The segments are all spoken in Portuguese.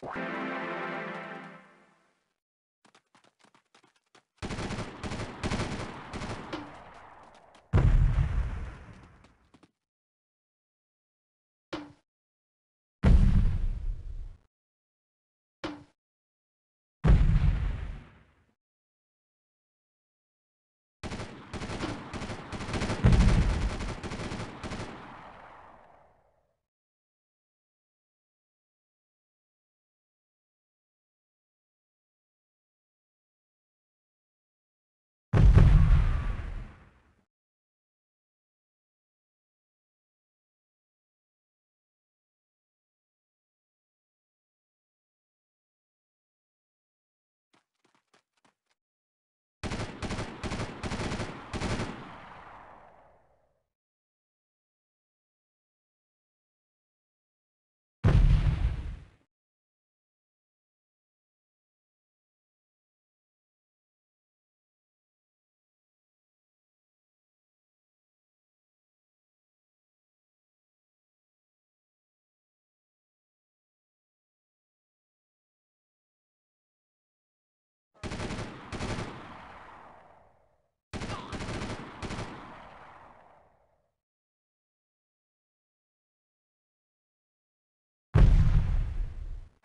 Música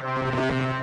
Música